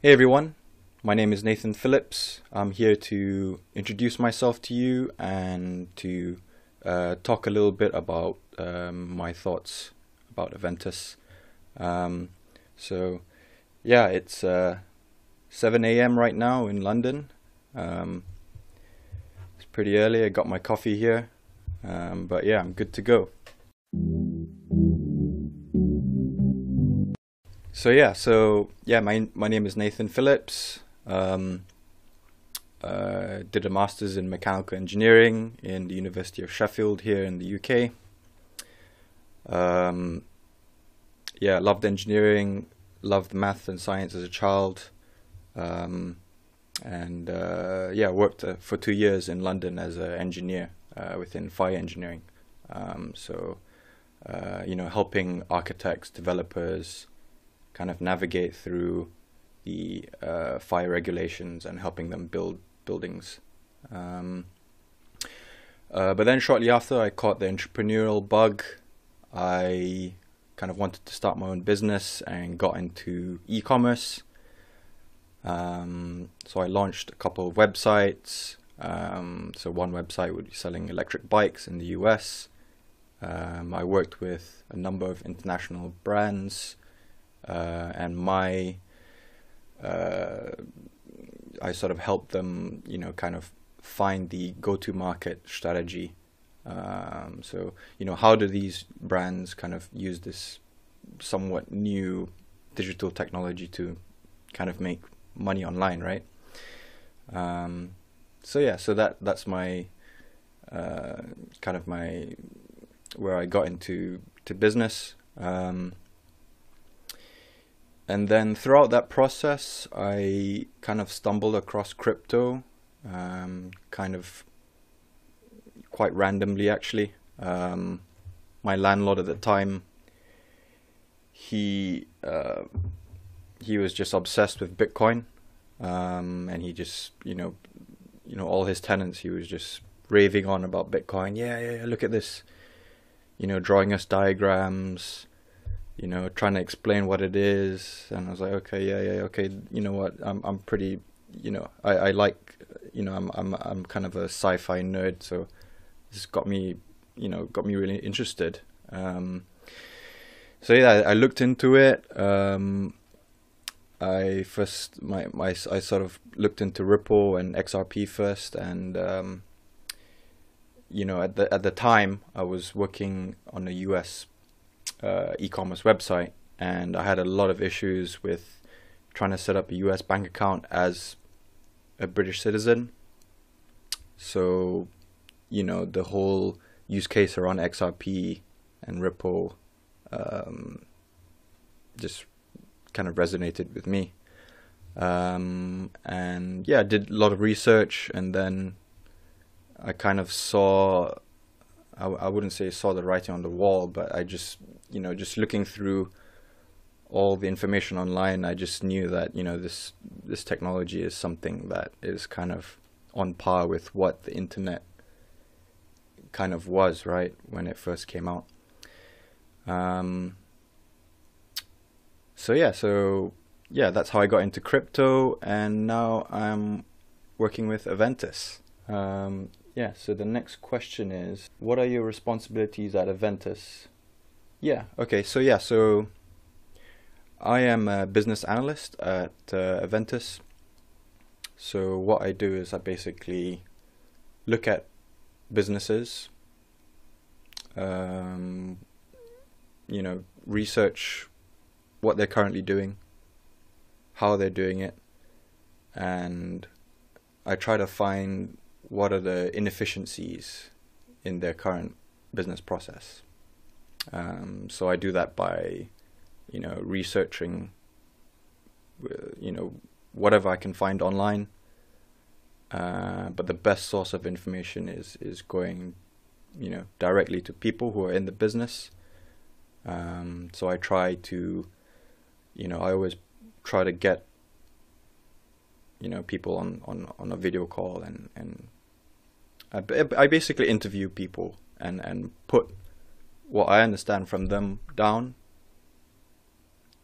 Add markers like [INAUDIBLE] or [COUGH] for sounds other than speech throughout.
Hey everyone, my name is Nathan Phillips. I'm here to introduce myself to you and to uh, talk a little bit about um, my thoughts about Aventus. Um, so, yeah, it's uh, 7 a.m. right now in London. Um, it's pretty early. I got my coffee here, um, but yeah, I'm good to go. So yeah, so yeah, my my name is Nathan Phillips. Um, uh, did a master's in mechanical engineering in the University of Sheffield here in the UK. Um, yeah, loved engineering, loved math and science as a child, um, and uh, yeah, worked uh, for two years in London as an engineer uh, within fire engineering. Um, so, uh, you know, helping architects, developers kind of navigate through the uh, fire regulations and helping them build buildings. Um, uh, but then shortly after, I caught the entrepreneurial bug. I kind of wanted to start my own business and got into e-commerce. Um, so I launched a couple of websites. Um, so one website would be selling electric bikes in the US. Um, I worked with a number of international brands and my uh, I sort of help them, you know, kind of find the go-to-market strategy. Um, so, you know, how do these brands kind of use this somewhat new digital technology to kind of make money online, right? Um, so yeah, so that that's my uh, kind of my where I got into to business. Um, and then throughout that process, I kind of stumbled across crypto, um, kind of quite randomly actually. Um, my landlord at the time, he uh, he was just obsessed with Bitcoin, um, and he just you know, you know all his tenants, he was just raving on about Bitcoin. Yeah, yeah, yeah look at this, you know, drawing us diagrams you know, trying to explain what it is. And I was like, okay, yeah, yeah, okay. You know what? I'm, I'm pretty, you know, I, I like, you know, I'm, I'm, I'm kind of a sci-fi nerd. So this got me, you know, got me really interested. Um, so yeah, I, I looked into it. Um, I first, my, my, I sort of looked into Ripple and XRP first, and um, you know, at the at the time, I was working on a U.S uh, e-commerce website, and I had a lot of issues with trying to set up a U.S. bank account as a British citizen. So, you know, the whole use case around XRP and Ripple um, just kind of resonated with me. Um, and yeah, I did a lot of research, and then I kind of saw I, I wouldn't say saw the writing on the wall, but I just, you know, just looking through all the information online, I just knew that, you know, this this technology is something that is kind of on par with what the internet kind of was, right, when it first came out. Um, so yeah, so yeah, that's how I got into crypto, and now I'm working with Aventus. Um, yeah, so the next question is what are your responsibilities at Aventus? Yeah, okay, so yeah, so I am a business analyst at uh, Aventus. So what I do is I basically look at businesses, um, you know, research what they're currently doing, how they're doing it, and I try to find what are the inefficiencies in their current business process. Um, so I do that by, you know, researching, uh, you know, whatever I can find online. Uh, but the best source of information is is going, you know, directly to people who are in the business. Um, so I try to, you know, I always try to get, you know, people on, on, on a video call and, and I, I basically interview people and, and put what I understand from them down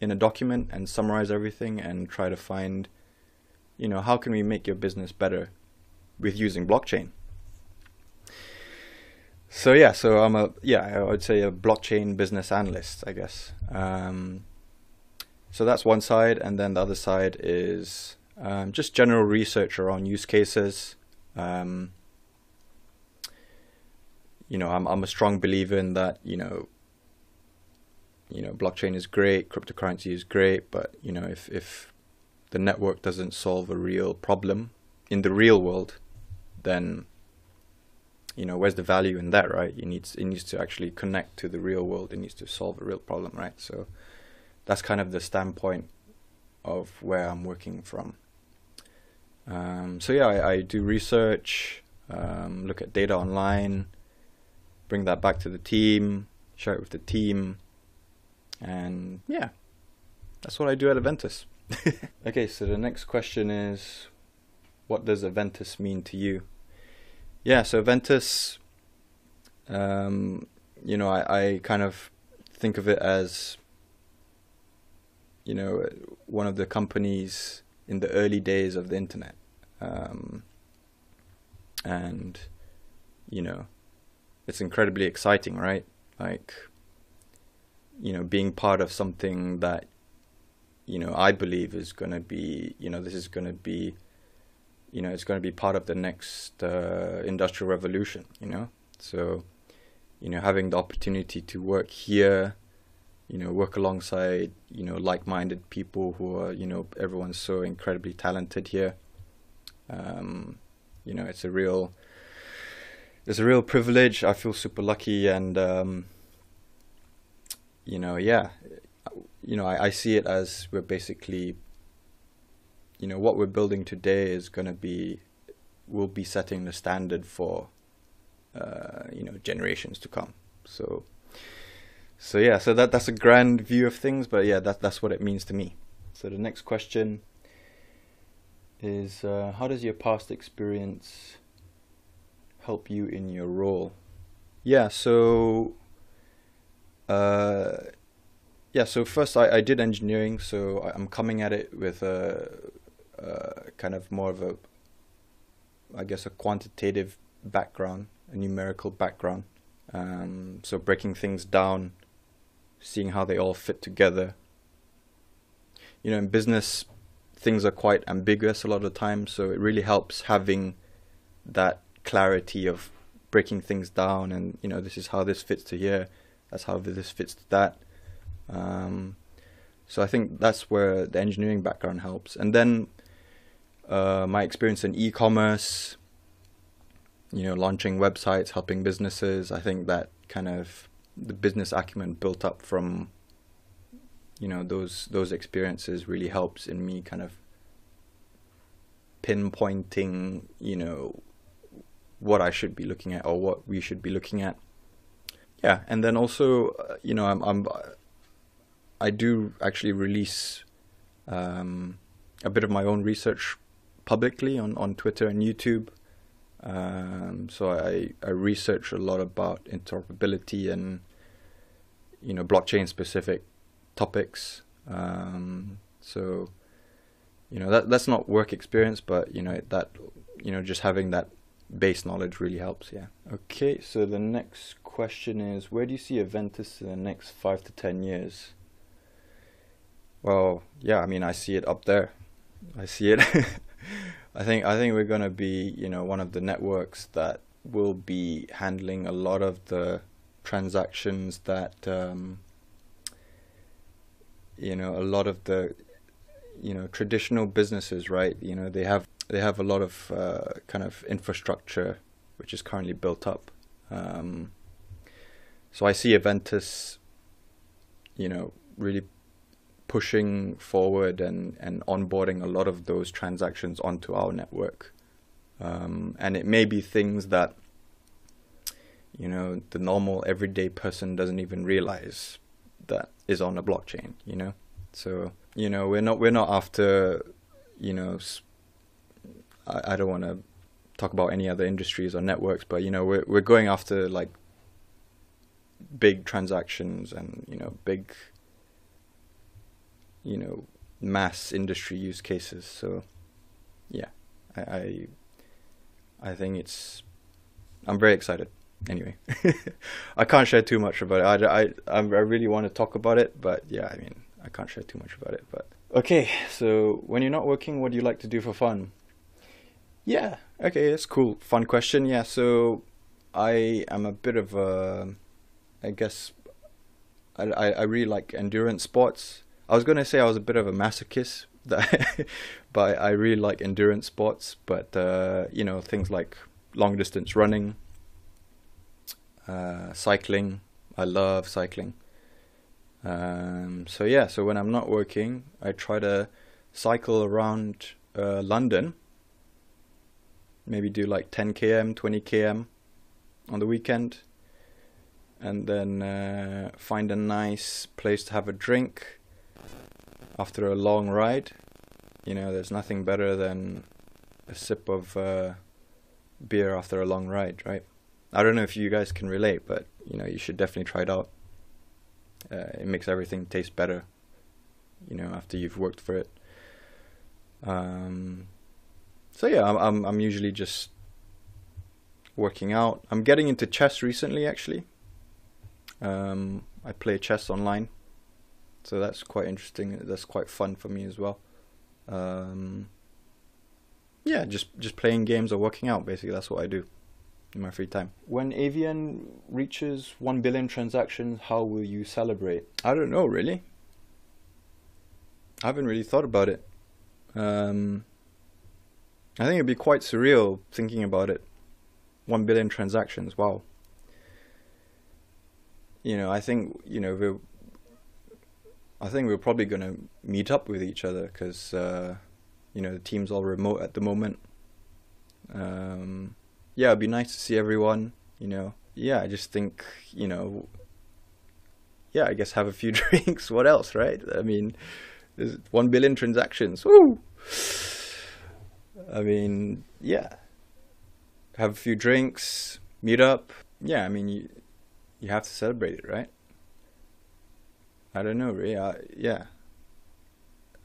in a document and summarize everything and try to find, you know, how can we make your business better with using blockchain. So yeah, so I'm a yeah I would say a blockchain business analyst, I guess. Um, so that's one side, and then the other side is um, just general research around use cases. Um, you know, I'm I'm a strong believer in that. You know, you know, blockchain is great, cryptocurrency is great, but you know, if if the network doesn't solve a real problem in the real world, then you know, where's the value in that, right? You need it needs to actually connect to the real world. It needs to solve a real problem, right? So that's kind of the standpoint of where I'm working from. Um, so yeah, I, I do research, um, look at data online, bring that back to the team, share it with the team, and yeah, that's what I do at Aventus. [LAUGHS] okay, so the next question is, what does Aventus mean to you? Yeah, so Aventus, um, you know, I, I kind of think of it as, you know, one of the companies in the early days of the internet. Um, and, you know, it's incredibly exciting, right? Like, you know, being part of something that, you know, I believe is going to be, you know, this is going to be, you know, it's going to be part of the next uh, industrial revolution, you know? So, you know, having the opportunity to work here, you know, work alongside, you know, like-minded people who are, you know, everyone's so incredibly talented here. Um, you know, it's a real, it's a real privilege. I feel super lucky, and um, you know, yeah, you know, I, I see it as we're basically, you know, what we're building today is going to be, will be setting the standard for, uh, you know, generations to come. So, so yeah, so that that's a grand view of things, but yeah, that that's what it means to me. So the next question is, uh, how does your past experience help you in your role? Yeah, so uh, yeah, so first I, I did engineering, so I, am coming at it with a, a, kind of more of a, I guess, a quantitative background, a numerical background. Um, so breaking things down, seeing how they all fit together. You know, in business, things are quite ambiguous a lot of the time, so it really helps having that clarity of breaking things down and you know this is how this fits to here that's how this fits to that. Um, so I think that's where the engineering background helps. And then uh, my experience in e-commerce you know launching websites helping businesses I think that kind of the business acumen built up from you know those those experiences really helps in me kind of pinpointing you know what I should be looking at or what we should be looking at. Yeah, and then also, uh, you know, I'm, I'm I do actually release um, a bit of my own research publicly on, on Twitter and YouTube. Um, so I, I research a lot about interoperability and you know blockchain specific topics. Um, so you know that that's not work experience, but you know that you know just having that base knowledge really helps, yeah. Okay, so the next question is where do you see Aventus in the next five to ten years? Well, yeah, I mean I see it up there. I see it. [LAUGHS] I think I think we're gonna be, you know, one of the networks that will be handling a lot of the transactions that um, you know, a lot of the you know, traditional businesses, right? You know, they have they have a lot of uh, kind of infrastructure which is currently built up. Um, so I see Aventus, you know, really pushing forward and, and onboarding a lot of those transactions onto our network. Um, and it may be things that, you know, the normal everyday person doesn't even realize that is on a blockchain, you know? So, you know, we're not, we're not after, you know, I, I don't want to talk about any other industries or networks, but you know we're we're going after like big transactions and you know big you know mass industry use cases. So yeah, I I, I think it's I'm very excited. Anyway, [LAUGHS] I can't share too much about it. I, I, I really want to talk about it, but yeah, I mean, I can't share too much about it. But okay, so when you're not working, what do you like to do for fun? Yeah, okay, that's cool. Fun question. Yeah, so I am a bit of a, I guess, I, I, really like endurance sports. I was gonna say I was a bit of a masochist, [LAUGHS] but I really like endurance sports. But uh, you know, things like long distance running, uh, cycling. I love cycling. Um, so yeah, so when I'm not working, I try to cycle around uh, London. Maybe do like 10 km, 20 km on the weekend, and then uh, find a nice place to have a drink after a long ride. You know, there's nothing better than a sip of uh, beer after a long ride, right? I don't know if you guys can relate, but you know, you should definitely try it out. Uh, it makes everything taste better, you know, after you've worked for it. Um, so yeah, I'm, I'm I'm usually just working out. I'm getting into chess recently, actually. Um, I play chess online, so that's quite interesting. That's quite fun for me as well. Um, yeah, just just playing games or working out. Basically, that's what I do in my free time. When AvN reaches one billion transactions, how will you celebrate? I don't know, really. I haven't really thought about it. Um, I think it'd be quite surreal thinking about it. One billion transactions. Wow. You know, I think you know we're. I think we're probably going to meet up with each other because uh, you know the team's all remote at the moment. Um, yeah, it'd be nice to see everyone. You know, yeah, I just think you know. Yeah, I guess have a few [LAUGHS] drinks. What else, right? I mean, there's one billion transactions. Woo! I mean, yeah. Have a few drinks, meet up. Yeah, I mean, you you have to celebrate it, right? I don't know, really. I, yeah.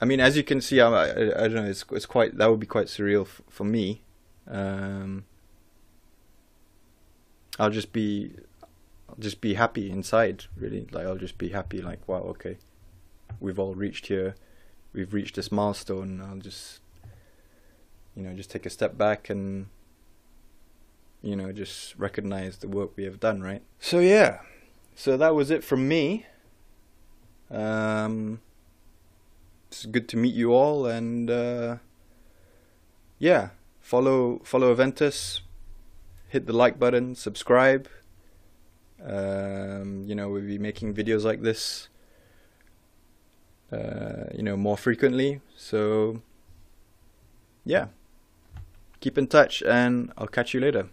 I mean, as you can see, I, I, I don't know. It's it's quite that would be quite surreal for me. Um, I'll just be, I'll just be happy inside. Really, like I'll just be happy. Like, wow, okay, we've all reached here. We've reached this milestone. I'll just, you know, just take a step back and, you know, just recognize the work we have done. Right. So yeah, so that was it from me. Um, it's good to meet you all, and uh, yeah, follow follow Aventus, hit the like button, subscribe. Um, you know, we'll be making videos like this, uh, you know, more frequently. So, yeah, keep in touch, and I'll catch you later.